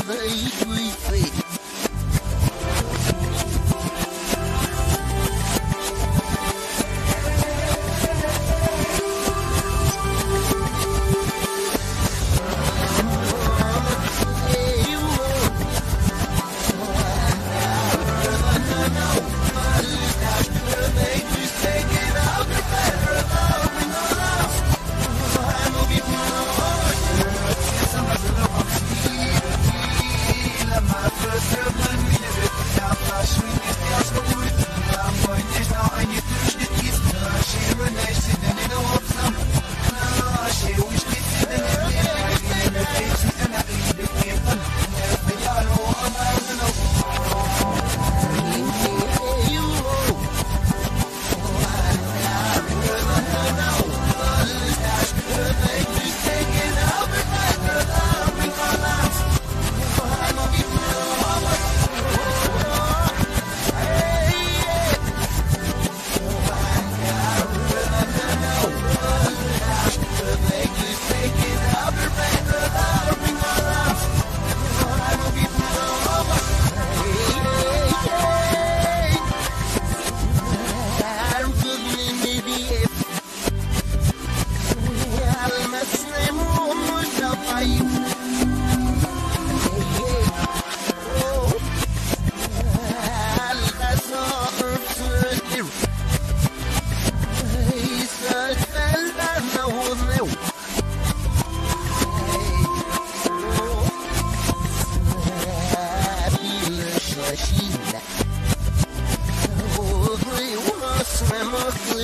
baby.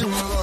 Hollywood.